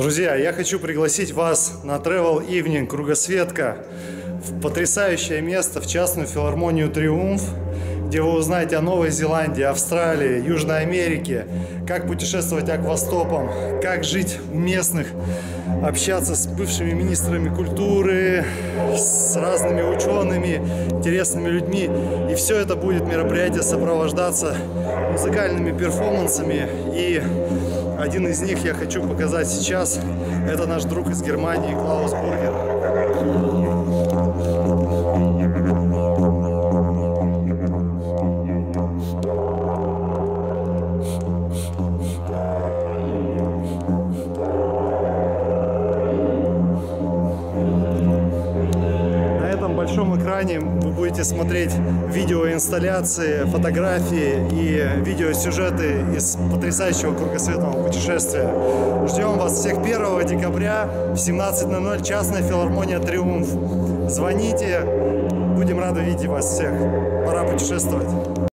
Друзья, я хочу пригласить вас на Travel Evening Кругосветка в потрясающее место, в частную филармонию «Триумф», где вы узнаете о Новой Зеландии, Австралии, Южной Америке, как путешествовать аквастопом, как жить у местных, общаться с бывшими министрами культуры, с разными учеными, интересными людьми. И все это будет мероприятие сопровождаться музыкальными перформансами. И один из них я хочу показать сейчас. Это наш друг из Германии Клаус Бургер. Большом экране вы будете смотреть видеоинсталляции, фотографии и видеосюжеты из потрясающего кругосветного путешествия. Ждем вас всех 1 декабря в 17.00, частная филармония «Триумф». Звоните, будем рады видеть вас всех. Пора путешествовать.